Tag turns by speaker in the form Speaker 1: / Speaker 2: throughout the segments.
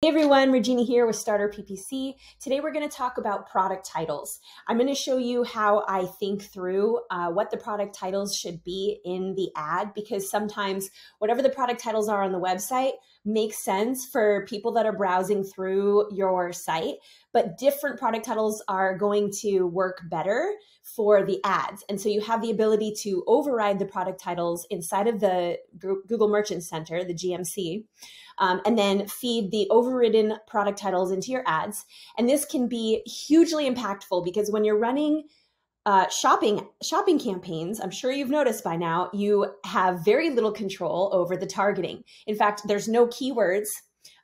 Speaker 1: Hey everyone, Regina here with Starter PPC. Today we're going to talk about product titles. I'm going to show you how I think through uh, what the product titles should be in the ad because sometimes whatever the product titles are on the website makes sense for people that are browsing through your site, but different product titles are going to work better for the ads. And so you have the ability to override the product titles inside of the Google Merchant Center, the GMC um, and then feed the overridden product titles into your ads. And this can be hugely impactful because when you're running uh, shopping shopping campaigns, I'm sure you've noticed by now, you have very little control over the targeting. In fact, there's no keywords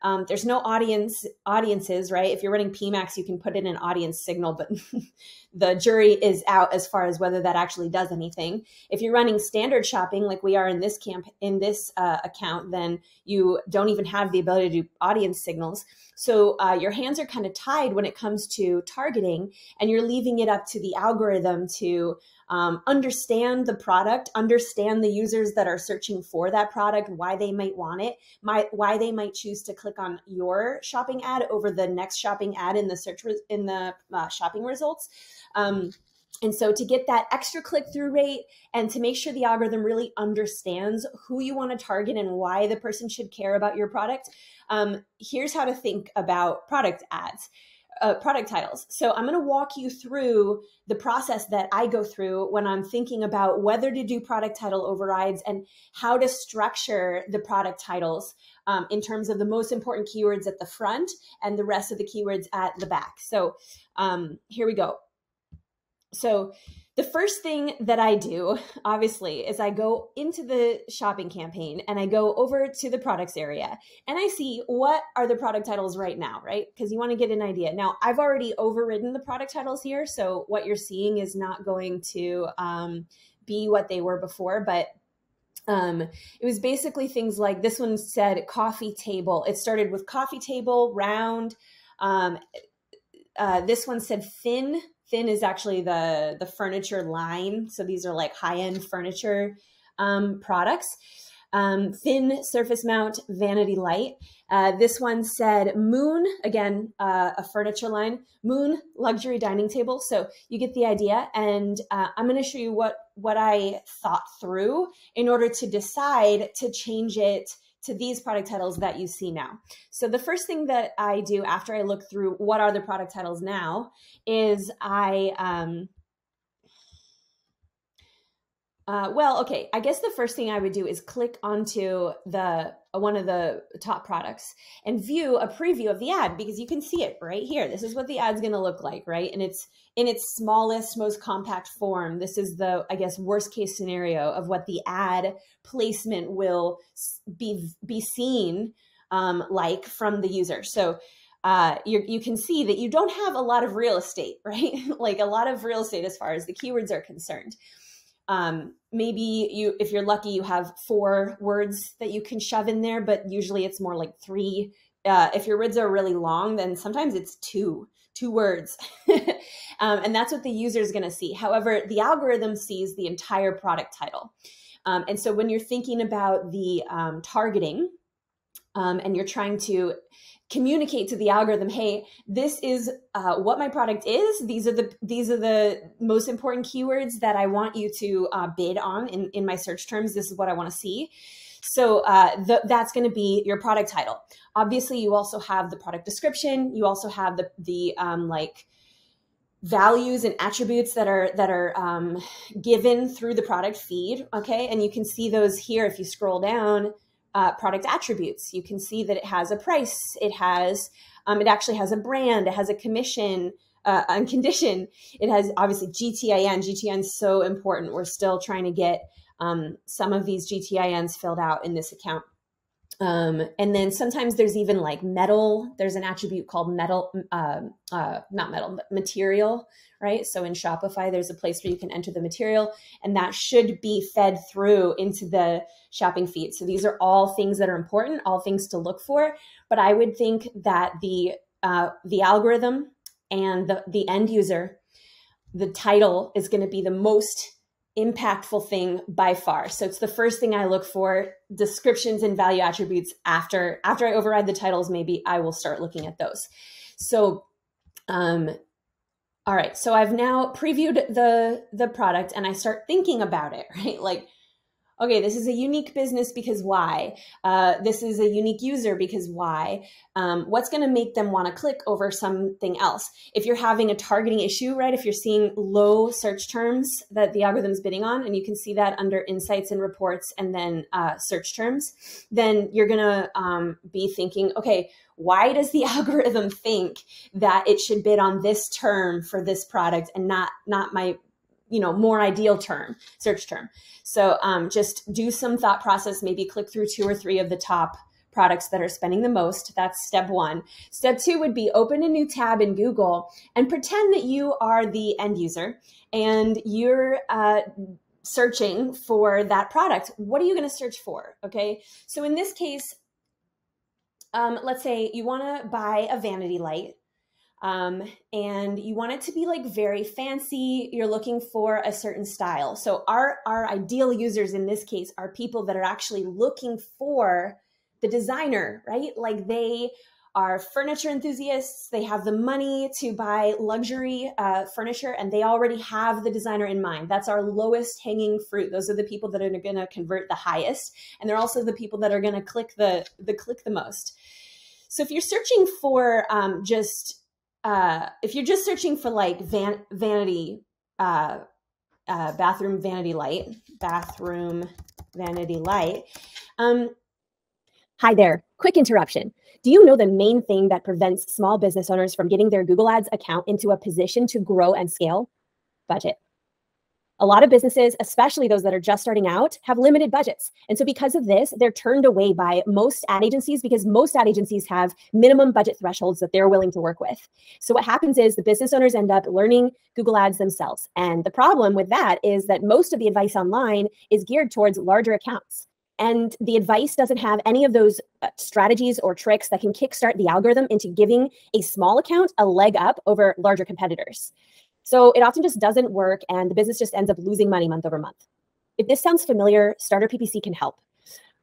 Speaker 1: um, there's no audience audiences, right? If you're running PMAX, you can put in an audience signal, but the jury is out as far as whether that actually does anything. If you're running standard shopping, like we are in this camp in this uh, account, then you don't even have the ability to do audience signals. So uh, your hands are kind of tied when it comes to targeting, and you're leaving it up to the algorithm to um, understand the product, understand the users that are searching for that product, why they might want it, my, why they might choose to click on your shopping ad over the next shopping ad in the search in the uh, shopping results. Um, and so to get that extra click through rate and to make sure the algorithm really understands who you want to target and why the person should care about your product, um, here's how to think about product ads uh, product titles. So I'm going to walk you through the process that I go through when I'm thinking about whether to do product title overrides and how to structure the product titles um, in terms of the most important keywords at the front and the rest of the keywords at the back. So um, here we go. So the first thing that I do, obviously, is I go into the shopping campaign and I go over to the products area and I see what are the product titles right now, right? Because you want to get an idea. Now, I've already overridden the product titles here. So what you're seeing is not going to um, be what they were before, but um, it was basically things like this one said coffee table. It started with coffee table, round. Um, uh, this one said thin Thin is actually the the furniture line. So these are like high end furniture um, products. Um, thin surface mount vanity light. Uh, this one said Moon, again, uh, a furniture line, Moon luxury dining table. So you get the idea. And uh, I'm going to show you what, what I thought through in order to decide to change it to these product titles that you see now. So the first thing that I do after I look through what are the product titles now is I, um, uh, well, okay. I guess the first thing I would do is click onto the uh, one of the top products and view a preview of the ad because you can see it right here. This is what the ad's going to look like, right? And it's in its smallest, most compact form. This is the, I guess, worst case scenario of what the ad placement will be be seen um, like from the user. So uh, you can see that you don't have a lot of real estate, right? like a lot of real estate as far as the keywords are concerned um, maybe you if you're lucky you have four words that you can shove in there but usually it's more like three. Uh, if your words are really long then sometimes it's two two words. Um, and that's what the user is going to see. However the algorithm sees the entire product title. Um, and so when you're thinking about the um, targeting um, and you're trying to communicate to the algorithm hey this is uh, what my product is. These are the these are the most important keywords that i want you to uh, bid on in, in my search terms. This is what i want to see. So uh, that's going to be your product title. Obviously you also have the product description. You also have the the um, like values and attributes that are that are um, given through the product feed okay? And you can see those here if you scroll down uh, product attributes. You can see that it has a price, it has, um, it actually has a brand, it has a commission, uh, and condition. It has obviously GTIN. GTIN is so important. We're still trying to get um, some of these GTINs filled out in this account. Um, and then sometimes there's even like metal. There's an attribute called metal, uh, uh, not metal, but material, right? So in Shopify, there's a place where you can enter the material, and that should be fed through into the shopping feed. So these are all things that are important, all things to look for. But I would think that the uh, the algorithm and the the end user, the title is going to be the most impactful thing by far. So it's the first thing I look for, descriptions and value attributes after after I override the titles maybe I will start looking at those. So um all right, so I've now previewed the the product and I start thinking about it, right? Like okay, this is a unique business because why? Uh, this is a unique user because why? Um, what's going to make them want to click over something else? If you're having a targeting issue, right? If you're seeing low search terms that the algorithm's bidding on, and you can see that under insights and reports and then uh, search terms, then you're going to um, be thinking, okay, why does the algorithm think that it should bid on this term for this product and not not my you know more ideal term search term. So um, just do some thought process maybe click through two or three of the top products that are spending the most. That's step one. Step two would be open a new tab in google and pretend that you are the end user and you're uh, searching for that product. What are you going to search for? Okay? So in this case um, let's say you want to buy a vanity light um, and you want it to be like very fancy. You're looking for a certain style. So our our ideal users in this case are people that are actually looking for the designer, right? Like they are furniture enthusiasts. They have the money to buy luxury uh, furniture, and they already have the designer in mind. That's our lowest hanging fruit. Those are the people that are going to convert the highest, and they're also the people that are going to click the the click the most. So if you're searching for um, just uh, if you're just searching for like van- vanity, uh, uh, bathroom vanity light, bathroom vanity light. Um,
Speaker 2: Hi there. Quick interruption. Do you know the main thing that prevents small business owners from getting their Google Ads account into a position to grow and scale? Budget. A lot of businesses, especially those that are just starting out, have limited budgets. And so, because of this, they're turned away by most ad agencies because most ad agencies have minimum budget thresholds that they're willing to work with. So, what happens is the business owners end up learning Google Ads themselves. And the problem with that is that most of the advice online is geared towards larger accounts. And the advice doesn't have any of those uh, strategies or tricks that can kickstart the algorithm into giving a small account a leg up over larger competitors. So it often just doesn't work and the business just ends up losing money month over month. If this sounds familiar, Starter PPC can help.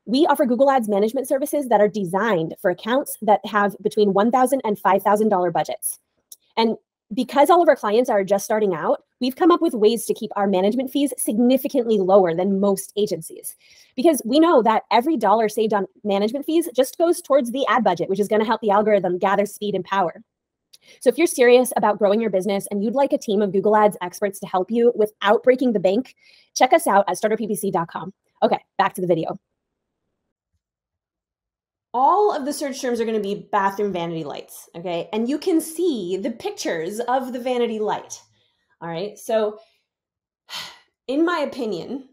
Speaker 2: We offer Google Ads management services that are designed for accounts that have between $1,000 and $5,000 budgets. And because all of our clients are just starting out, we've come up with ways to keep our management fees significantly lower than most agencies. Because we know that every dollar saved on management fees just goes towards the ad budget, which is going to help the algorithm gather speed and power. So if you're serious about growing your business and you'd like a team of Google Ads experts to help you without breaking the bank, check us out at starterppc.com. Okay, back to the video.
Speaker 1: All of the search terms are going to be bathroom vanity lights, okay? And you can see the pictures of the vanity light. All right. So in my opinion,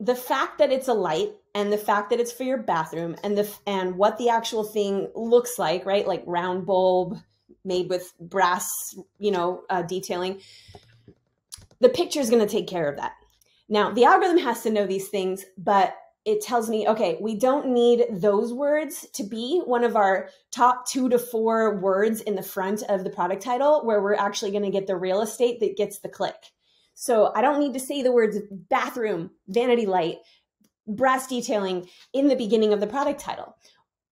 Speaker 1: the fact that it's a light and the fact that it's for your bathroom and the and what the actual thing looks like, right? Like round bulb, made with brass, you know, uh, detailing. The picture is going to take care of that. Now, the algorithm has to know these things, but it tells me, okay, we don't need those words to be one of our top two to four words in the front of the product title where we're actually going to get the real estate that gets the click. So I don't need to say the words bathroom, vanity light, brass detailing in the beginning of the product title.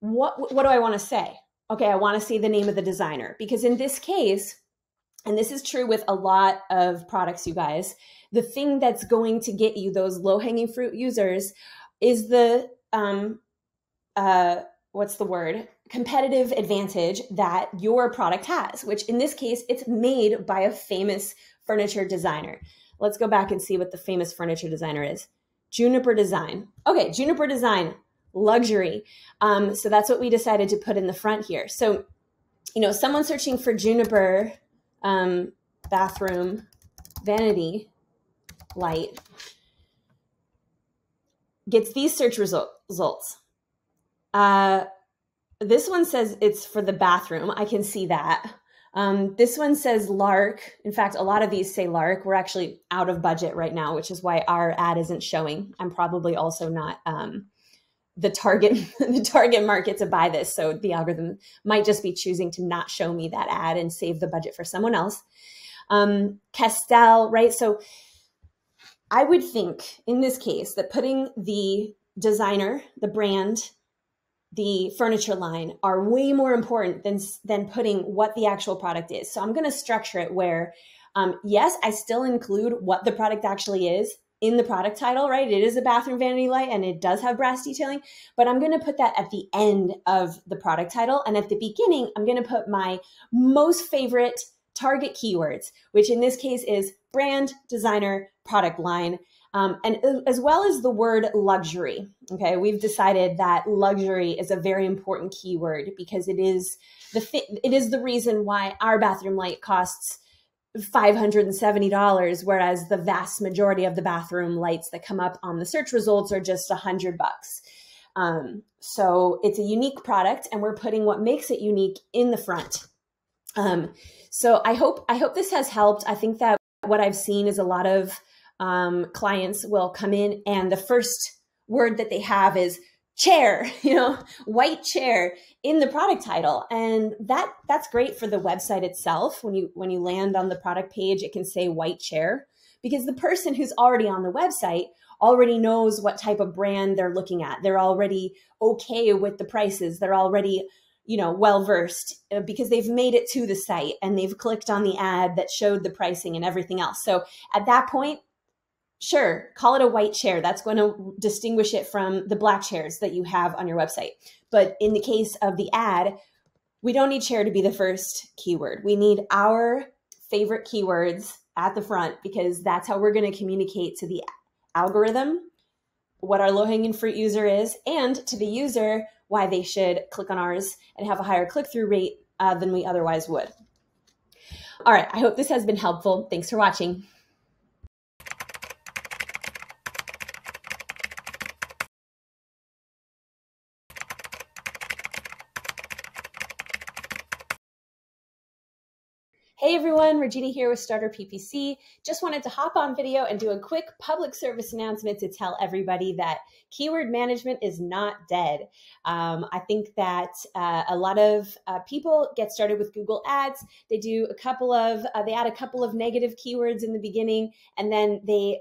Speaker 1: What, what do I want to say? Okay, I want to see the name of the designer. Because in this case, and this is true with a lot of products, you guys, the thing that's going to get you those low hanging fruit users is the, um, uh, what's the word? Competitive advantage that your product has, which in this case, it's made by a famous furniture designer. Let's go back and see what the famous furniture designer is. Juniper Design. Okay, Juniper Design luxury. Um, so that's what we decided to put in the front here. So, you know, someone searching for Juniper um, bathroom vanity light gets these search result, results. Uh, this one says it's for the bathroom. I can see that. Um, this one says Lark. In fact, a lot of these say Lark. We're actually out of budget right now, which is why our ad isn't showing. I'm probably also not um, the target the target market to buy this. So the algorithm might just be choosing to not show me that ad and save the budget for someone else. Um Castell right? So I would think in this case that putting the designer, the brand, the furniture line are way more important than than putting what the actual product is. So I'm going to structure it where um, yes, I still include what the product actually is in the product title, right? It is a bathroom vanity light and it does have brass detailing, but I'm going to put that at the end of the product title. And at the beginning, I'm going to put my most favorite target keywords, which in this case is brand, designer, product line. Um, and as well as the word luxury. Okay, we've decided that luxury is a very important keyword because it is the it is the reason why our bathroom light costs $570 whereas the vast majority of the bathroom lights that come up on the search results are just 100 bucks. Um, so it's a unique product and we're putting what makes it unique in the front. Um, so i hope i hope this has helped. I think that what i've seen is a lot of um, clients will come in and the first word that they have is chair you know white chair in the product title. And that that's great for the website itself. When you when you land on the product page it can say white chair because the person who's already on the website already knows what type of brand they're looking at. They're already okay with the prices. They're already you know well versed uh, because they've made it to the site and they've clicked on the ad that showed the pricing and everything else. So at that point Sure, call it a white chair. That's going to distinguish it from the black chairs that you have on your website. But in the case of the ad, we don't need chair to be the first keyword. We need our favorite keywords at the front because that's how we're going to communicate to the algorithm what our low hanging fruit user is and to the user why they should click on ours and have a higher click through rate uh, than we otherwise would. All right, I hope this has been helpful. Thanks for watching. Hey everyone, Regina here with Starter PPC. Just wanted to hop on video and do a quick public service announcement to tell everybody that keyword management is not dead. Um, I think that uh, a lot of uh, people get started with Google Ads. They do a couple of, uh, they add a couple of negative keywords in the beginning, and then they